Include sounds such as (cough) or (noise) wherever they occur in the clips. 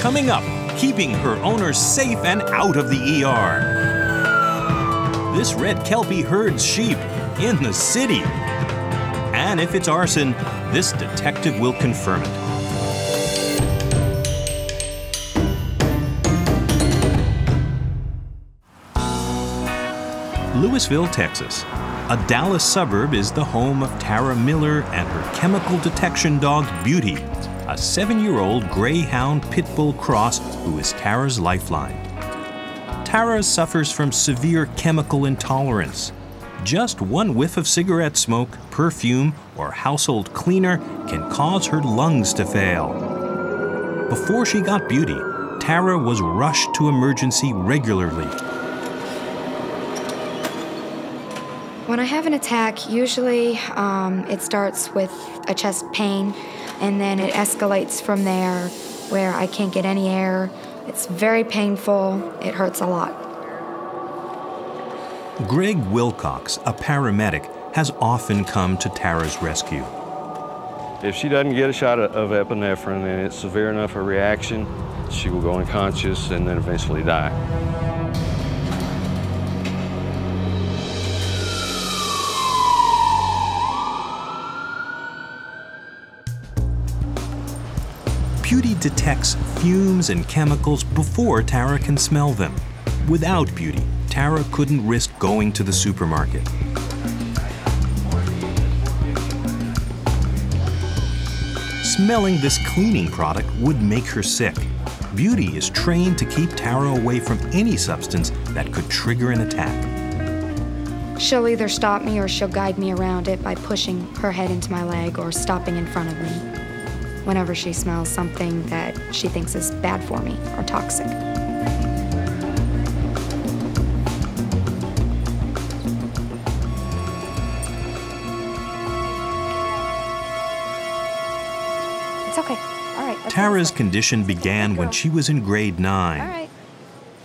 Coming up, keeping her owners safe and out of the ER. This red Kelpie herds sheep in the city. And if it's arson, this detective will confirm it. Lewisville, Texas. A Dallas suburb is the home of Tara Miller and her chemical detection dog Beauty, a seven year old Greyhound Pit Bull Cross who is Tara's lifeline. Tara suffers from severe chemical intolerance. Just one whiff of cigarette smoke, perfume, or household cleaner can cause her lungs to fail. Before she got Beauty, Tara was rushed to emergency regularly. When I have an attack, usually um, it starts with a chest pain and then it escalates from there where I can't get any air. It's very painful, it hurts a lot. Greg Wilcox, a paramedic, has often come to Tara's rescue. If she doesn't get a shot of epinephrine and it's severe enough a reaction, she will go unconscious and then eventually die. Detects fumes and chemicals before Tara can smell them. Without Beauty, Tara couldn't risk going to the supermarket. Smelling this cleaning product would make her sick. Beauty is trained to keep Tara away from any substance that could trigger an attack. She'll either stop me or she'll guide me around it by pushing her head into my leg or stopping in front of me whenever she smells something that she thinks is bad for me or toxic. It's okay. All right. Tara's condition began when she was in grade 9. All right.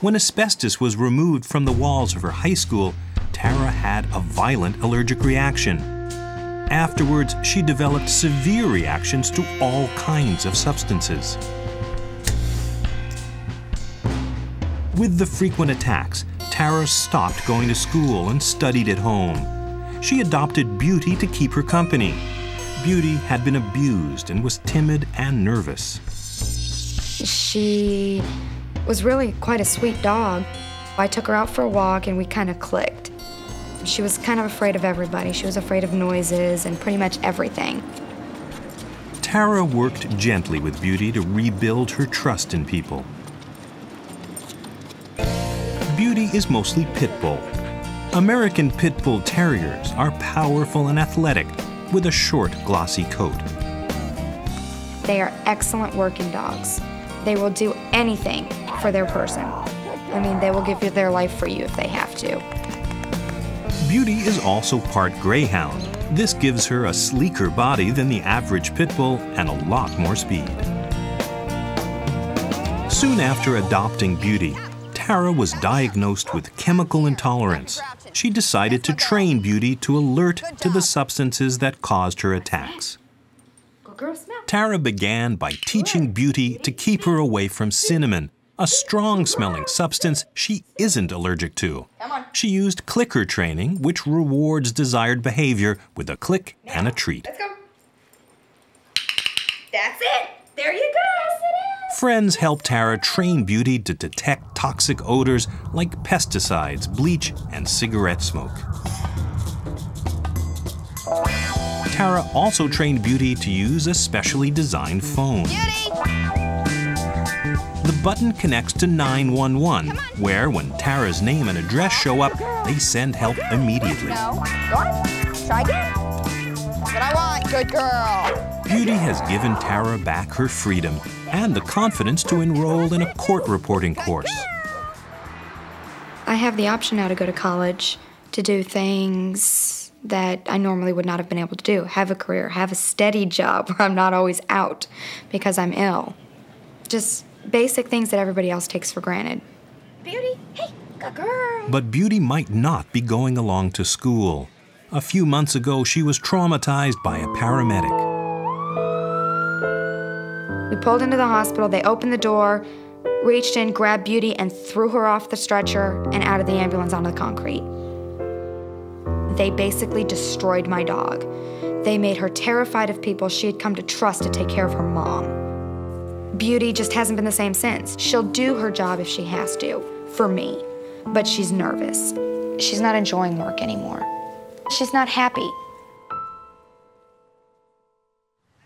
When asbestos was removed from the walls of her high school, Tara had a violent allergic reaction. Afterwards, she developed severe reactions to all kinds of substances. With the frequent attacks, Tara stopped going to school and studied at home. She adopted Beauty to keep her company. Beauty had been abused and was timid and nervous. She was really quite a sweet dog. I took her out for a walk and we kind of clicked. She was kind of afraid of everybody. She was afraid of noises and pretty much everything. Tara worked gently with Beauty to rebuild her trust in people. Beauty is mostly pit bull. American pit bull terriers are powerful and athletic with a short, glossy coat. They are excellent working dogs. They will do anything for their person. I mean, they will give you their life for you if they have to. Beauty is also part greyhound. This gives her a sleeker body than the average pit bull and a lot more speed. Soon after adopting Beauty, Tara was diagnosed with chemical intolerance. She decided to train Beauty to alert to the substances that caused her attacks. Tara began by teaching Beauty to keep her away from cinnamon, a strong smelling substance she isn't allergic to. She used clicker training, which rewards desired behavior with a click and a treat. Let's go. That's it. There you go. Friends helped Tara train Beauty to detect toxic odors like pesticides, bleach, and cigarette smoke. Tara also trained Beauty to use a specially designed phone. The button connects to 911, where when Tara's name and address show up, they send help immediately. No. Go on. Try again. That's what I want. Good girl. Beauty has given Tara back her freedom and the confidence to enroll in a court reporting course. I have the option now to go to college to do things that I normally would not have been able to do. Have a career, have a steady job where I'm not always out because I'm ill. Just basic things that everybody else takes for granted. Beauty, hey, good girl. But Beauty might not be going along to school. A few months ago, she was traumatized by a paramedic. We pulled into the hospital, they opened the door, reached in, grabbed Beauty, and threw her off the stretcher and out of the ambulance onto the concrete. They basically destroyed my dog. They made her terrified of people she had come to trust to take care of her mom. Beauty just hasn't been the same since. She'll do her job if she has to, for me, but she's nervous. She's not enjoying work anymore. She's not happy.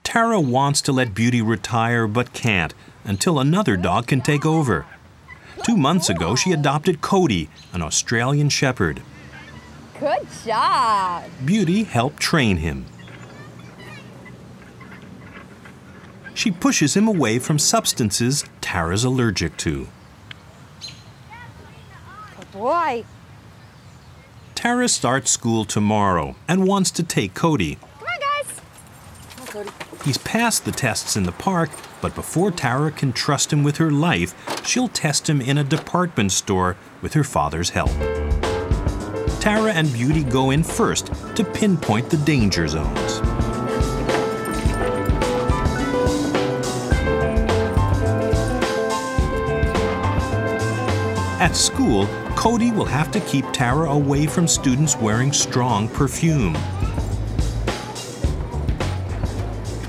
Tara wants to let Beauty retire but can't until another dog can take over. Two months ago, she adopted Cody, an Australian Shepherd. Good job. Beauty helped train him. She pushes him away from substances Tara's allergic to. Good boy. Tara starts school tomorrow and wants to take Cody. Come on, guys. Come on, Cody. He's passed the tests in the park, but before Tara can trust him with her life, she'll test him in a department store with her father's help. Tara and Beauty go in first to pinpoint the danger zones. At school, Cody will have to keep Tara away from students wearing strong perfume.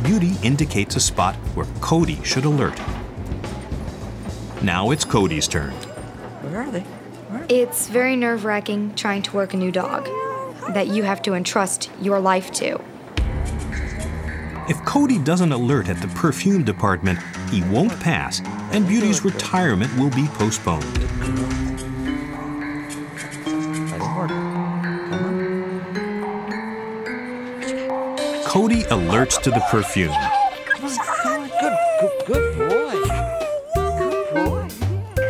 Beauty indicates a spot where Cody should alert. Now it's Cody's turn. Where are they? It's very nerve wracking trying to work a new dog that you have to entrust your life to. If Cody doesn't alert at the perfume department, he won't pass, and Beauty's retirement will be postponed. Cody alerts to the perfume. Good, good, good boy.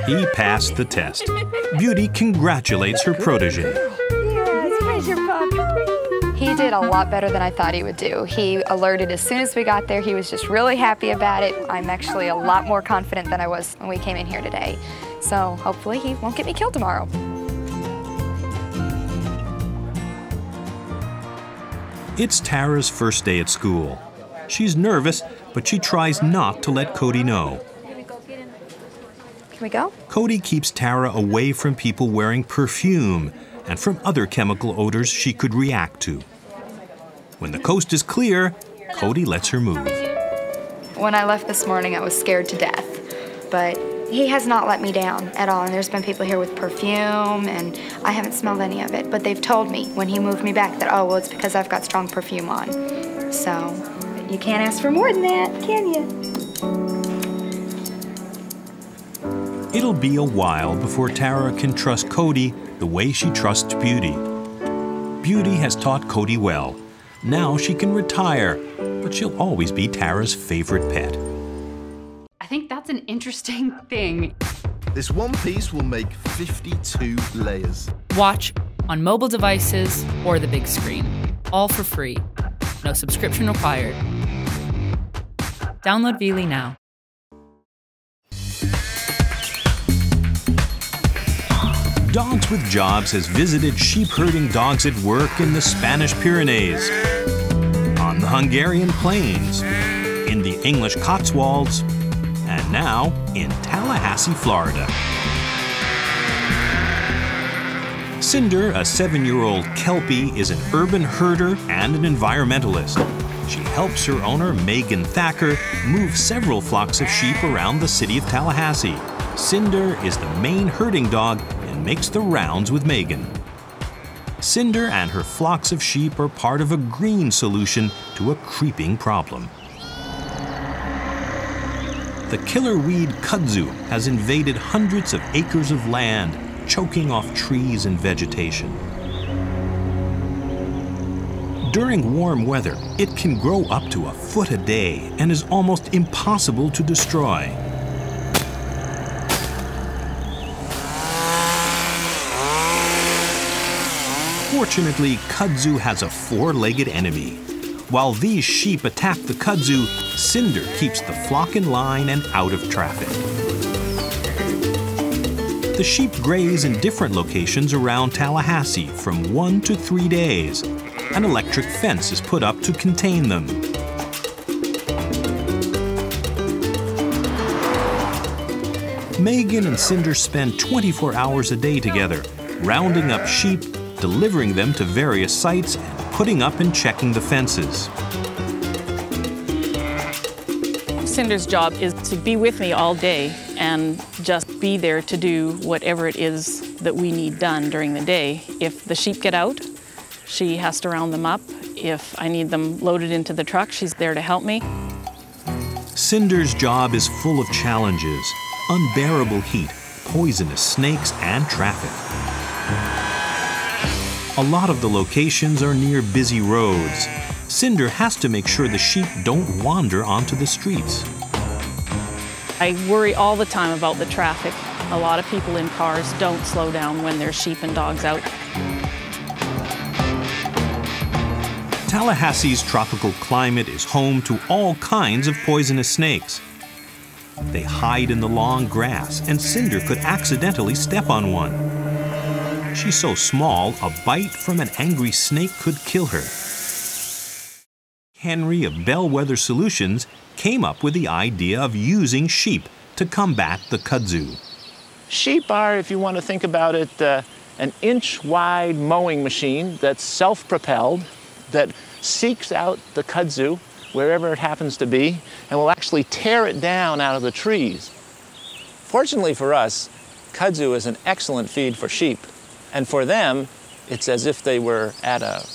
He passed the test. Beauty congratulates her protege. He did a lot better than I thought he would do. He alerted as soon as we got there. He was just really happy about it. I'm actually a lot more confident than I was when we came in here today. So hopefully he won't get me killed tomorrow. It's Tara's first day at school. She's nervous, but she tries not to let Cody know. Can we go? Cody keeps Tara away from people wearing perfume and from other chemical odors she could react to. When the coast is clear, Cody lets her move. When I left this morning, I was scared to death. But he has not let me down at all. And there's been people here with perfume, and I haven't smelled any of it. But they've told me when he moved me back that, oh, well, it's because I've got strong perfume on. So you can't ask for more than that, can you? It'll be a while before Tara can trust Cody the way she trusts Beauty. Beauty has taught Cody well. Now she can retire, but she'll always be Tara's favorite pet. I think that's an interesting (laughs) thing. This one piece will make 52 layers. Watch on mobile devices or the big screen. All for free. No subscription required. Download Veely now. Dogs with Jobs has visited sheep herding dogs at work in the Spanish Pyrenees, on the Hungarian plains, in the English Cotswolds, and now in Tallahassee, Florida. Cinder, a seven year old Kelpie, is an urban herder and an environmentalist. She helps her owner, Megan Thacker, move several flocks of sheep around the city of Tallahassee. Cinder is the main herding dog and makes the rounds with Megan. Cinder and her flocks of sheep are part of a green solution to a creeping problem. The killer weed kudzu has invaded hundreds of acres of land, choking off trees and vegetation. During warm weather, it can grow up to a foot a day and is almost impossible to destroy. Fortunately, kudzu has a four legged enemy While these sheep attack the kudzu, Cinder keeps the flock in line and out of traffic. The sheep graze in different locations around Tallahassee from one to three days. An electric fence is put up to contain them. Megan and Cinder spend 24 hours a day together, rounding up sheep, delivering them to various sites, putting up and checking the fences. Cinder's job is to be with me all day and just be there to do whatever it is that we need done during the day. If the sheep get out, she has to round them up. If I need them loaded into the truck, she's there to help me. Cinder's job is full of challenges unbearable heat, poisonous snakes, and traffic. A lot of the locations are near busy roads. Cinder has to make sure the sheep don't wander onto the streets. I worry all the time about the traffic. A lot of people in cars don't slow down when there's sheep and dogs out. Tallahassee's tropical climate is home to all kinds of poisonous snakes. They hide in the long grass, and Cinder could accidentally step on one. She's so small, a bite from an angry snake could kill her. Henry of Bellwether Solutions came up with the idea of using sheep to combat the kudzu. Sheep are, if you want to think about it, uh, an inch wide mowing machine that's self propelled, that seeks out the kudzu wherever it happens to be and will actually tear it down out of the trees. Fortunately for us, kudzu is an excellent feed for sheep, and for them, it's as if they were at a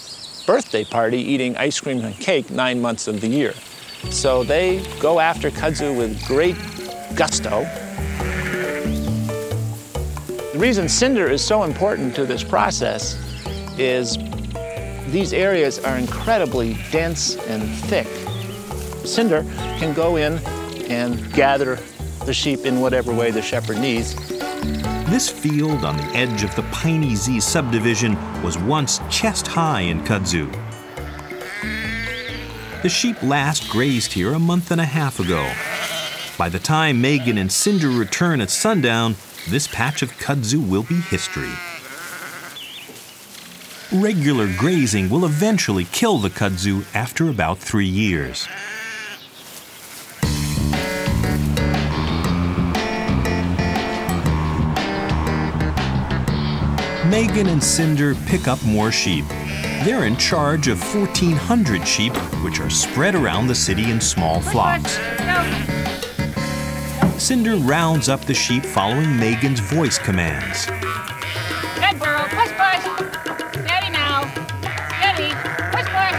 birthday party eating ice cream and cake nine months of the year. So they go after kudzu with great gusto. The reason cinder is so important to this process is these areas are incredibly dense and thick. Cinder can go in and gather the sheep in whatever way the shepherd needs. This field on the edge of the Piney Z subdivision was once chest high in kudzu. The sheep last grazed here a month and a half ago. By the time Megan and Cinder return at sundown, this patch of kudzu will be history. Regular grazing will eventually kill the kudzu after about three years. Megan and Cinder pick up more sheep. They're in charge of 1,400 sheep, which are spread around the city in small flocks. Cinder rounds up the sheep following Megan's voice commands. Good girl, push, push. Steady now. Steady. Push, push.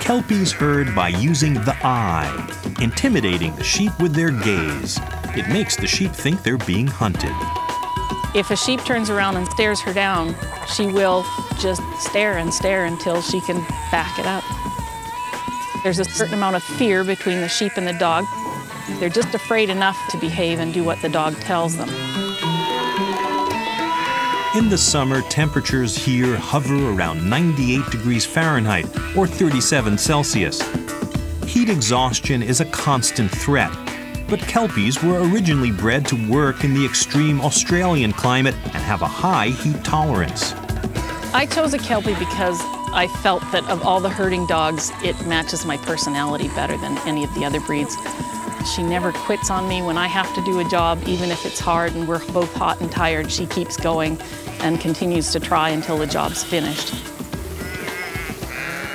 Kelpies herd by using the eye, intimidating the sheep with their gaze. It makes the sheep think they're being hunted. If a sheep turns around and stares her down, she will just stare and stare until she can back it up. There's a certain amount of fear between the sheep and the dog. They're just afraid enough to behave and do what the dog tells them. In the summer, temperatures here hover around 98 degrees Fahrenheit or 37 Celsius. Heat exhaustion is a constant threat, but Kelpies were originally bred to work in the extreme Australian climate and have a high heat tolerance. I chose a Kelpie because I felt that of all the herding dogs, it matches my personality better than any of the other breeds. She never quits on me when I have to do a job, even if it's hard and we're both hot and tired. She keeps going and continues to try until the job's finished.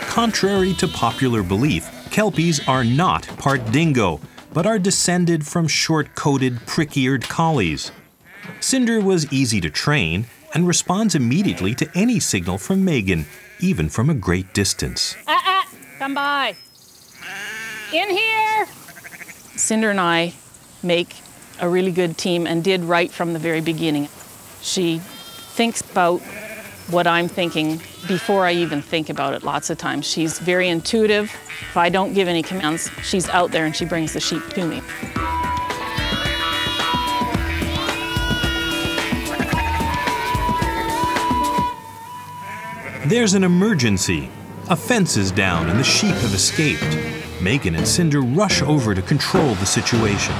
Contrary to popular belief, Kelpies are not part dingo, but are descended from short coated, prick eared collies. Cinder was easy to train and responds immediately to any signal from Megan, even from a great distance. Uh uh. Come by. In here. Cinder and I make a really good team and did right from the very beginning. She thinks about what I'm thinking before I even think about it lots of times. She's very intuitive. If I don't give any commands, she's out there and she brings the sheep to me. There's an emergency. A fence is down and the sheep have escaped. Megan and Cinder rush over to control the situation.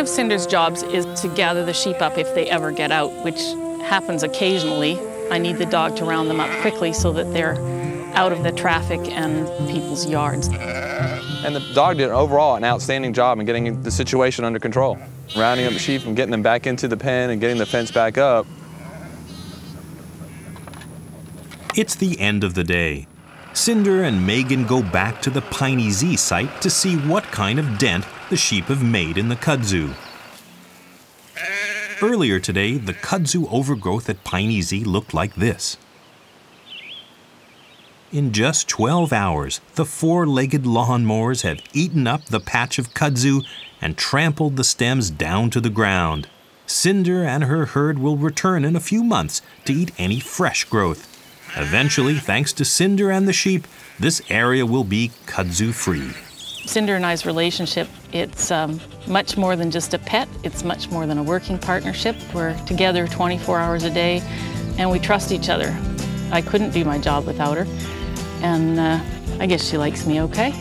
Of Cinder's jobs is to gather the sheep up if they ever get out, which happens occasionally. I need the dog to round them up quickly so that they're out of the traffic and people's yards. And the dog did overall an outstanding job in getting the situation under control. Rounding up the sheep and getting them back into the pen and getting the fence back up. It's the end of the day. Cinder and Megan go back to the Piney Z site to see what kind of dent the sheep have made in the kudzu. Earlier today, the kudzu overgrowth at Piney Z looked like this. In just 12 hours, the four legged lawnmowers have eaten up the patch of kudzu and trampled the stems down to the ground. Cinder and her herd will return in a few months to eat any fresh growth. Eventually, thanks to Cinder and the sheep, this area will be kudzu free. Cinder and I's relationship, it's um, much more than just a pet. It's much more than a working partnership. We're together 24 hours a day and we trust each other. I couldn't do my job without her. And uh, I guess she likes me okay.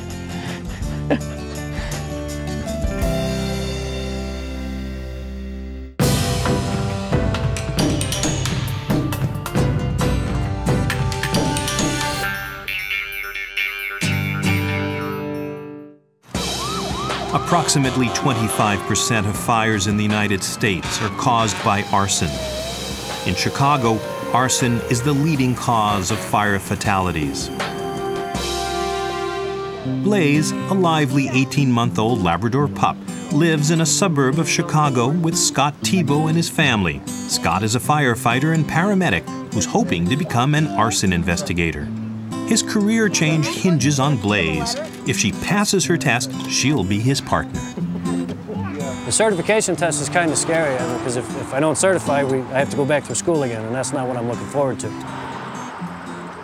Approximately 25% of fires in the United States are caused by arson. In Chicago, arson is the leading cause of fire fatalities. Blaze, a lively 18 month old Labrador pup, lives in a suburb of Chicago with Scott Tebow and his family. Scott is a firefighter and paramedic who's hoping to become an arson investigator. His career change hinges on Blaze. If she passes her test, she'll be his partner. The certification test is kind of scary uh, because if, if I don't certify, we, I have to go back through school again, and that's not what I'm looking forward to.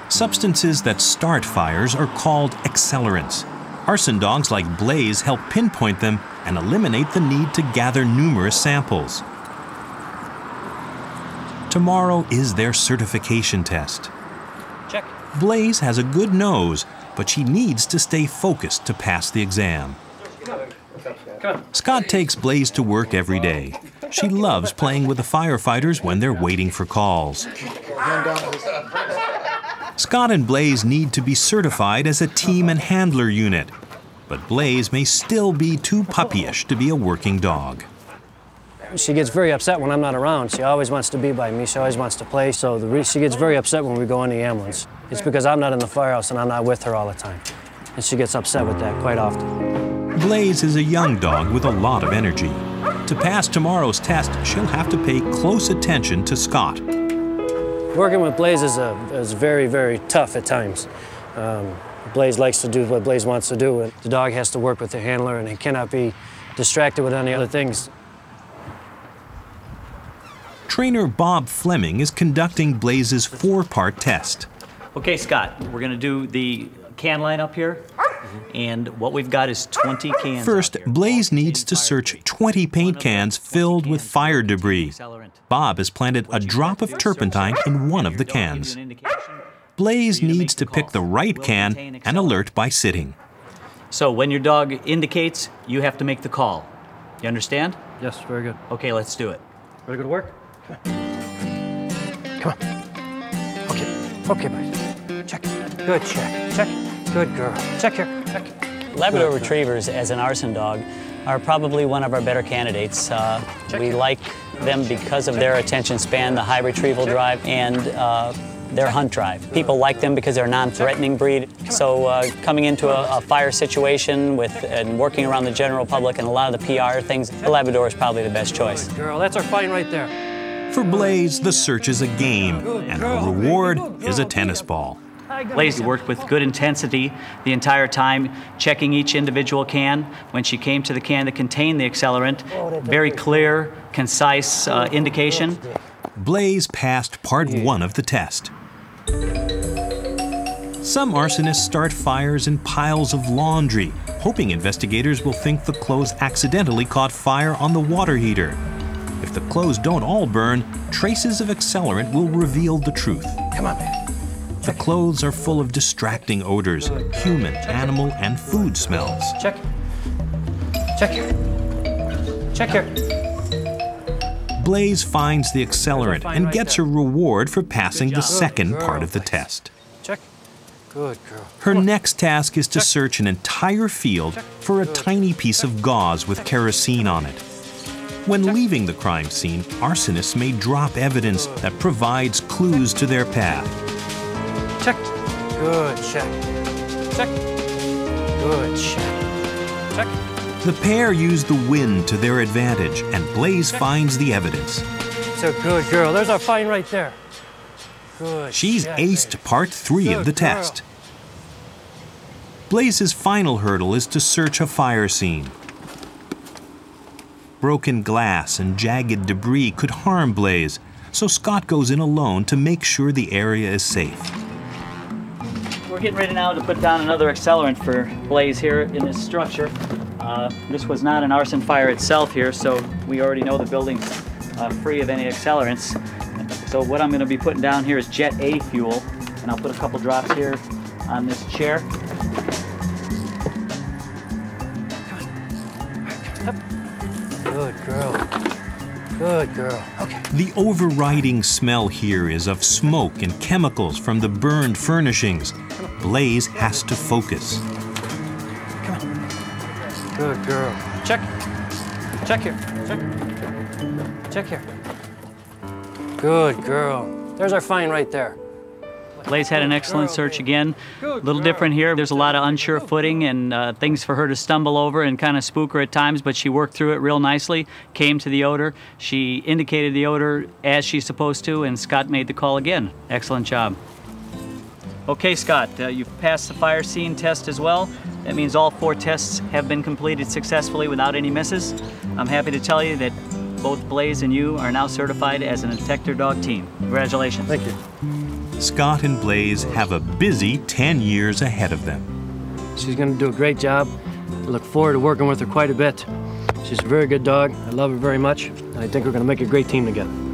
Substances that start fires are called accelerants. Arson dogs like Blaze help pinpoint them and eliminate the need to gather numerous samples. Tomorrow is their certification test. Check. Blaze has a good nose, but she needs to stay focused to pass the exam. Scott takes Blaze to work every day. She loves playing with the firefighters when they're waiting for calls. Scott and Blaze need to be certified as a team and handler unit, but Blaze may still be too puppyish to be a working dog. She gets very upset when I'm not around. She always wants to be by me. She always wants to play. So the she gets very upset when we go in the ambulance. It's because I'm not in the firehouse and I'm not with her all the time. And she gets upset with that quite often. Blaze is a young dog with a lot of energy. To pass tomorrow's test, she'll have to pay close attention to Scott. Working with Blaze is, a, is very, very tough at times. Um, Blaze likes to do what Blaze wants to do, and the dog has to work with the handler, and he cannot be distracted with any other things. Trainer Bob Fleming is conducting Blaze's four-part test. Okay, Scott, we're going to do the can line up here. And what we've got is 20 cans. First, Blaze needs to search 20 paint cans filled with fire debris. Bob has planted a drop of turpentine in one of the cans. Blaze needs to pick the right can and alert by sitting. So when your dog indicates, you have to make the call. You understand? Yes, very good. Okay, let's do it. Ready to go to work? Come on. Okay. Okay, boys. Check. Good check. Check. Good girl. Check here. Check. Labrador Retrievers, as an arson dog, are probably one of our better candidates. Uh, we like them because of their attention span, the high retrieval drive, and uh, their hunt drive. People like them because they're a non-threatening breed. So uh, coming into a, a, fire situation with and working around the general public and a lot of the PR things, the Labrador is probably the best choice. Good girl, that's our fight right there. For Blaze, the search is a game, and her reward is a tennis ball. Blaze worked with good intensity the entire time, checking each individual can. When she came to the can that contained the accelerant, very clear, concise uh, indication. Blaze passed part one of the test. Some arsonists start fires in piles of laundry, hoping investigators will think the clothes accidentally caught fire on the water heater. If the clothes don't all burn, traces of accelerant will reveal the truth. Come on, man. The clothes are full of distracting odors, human, animal, and food smells. Check. Check here. Check here. Blaze finds the accelerant and gets a reward for passing the second part of the test. Check. Good girl. Her next task is to search an entire field for a tiny piece of gauze with kerosene on it. When leaving the crime scene, arsonists may drop evidence that provides clues to their path. Check. Good check. Check. Good check. Check. The pair use the wind to their advantage, and Blaze finds the evidence. It's a good girl. There's our find right there. Good. She's check, aced part three of the girl. test. Blaze's final hurdle is to search a fire scene. Broken glass and jagged debris could harm Blaze, so Scott goes in alone to make sure the area is safe. We're getting ready now to put down another accelerant for Blaze here in this structure. Uh, this was not an arson fire itself here, so we already know the building's uh, free of any accelerants. So what I'm going to be putting down here is Jet A fuel, and I'll put a couple drops here on this chair. Girl. Good girl. Okay. The overriding smell here is of smoke and chemicals from the burned furnishings. Blaze has to focus. Come on. Good girl. Check. Check here. Check. Check here. Good girl. There's our find right there. Blaze had an excellent search again. A little different here. There's a lot of unsure footing and uh, things for her to stumble over and kind of spook her at times, but she worked through it real nicely, came to the odor. She indicated the odor as she's supposed to, and Scott made the call again. Excellent job. Okay, Scott, uh, you've passed the fire scene test as well. That means all four tests have been completed successfully without any misses. I'm happy to tell you that both Blaze and you are now certified as an detector dog team. Congratulations. Thank you. Scott and Blaze have a busy 10 years ahead of them. She's going to do a great job. I look forward to working with her quite a bit. She's a very good dog. I love her very much. I think we're going to make a great team together.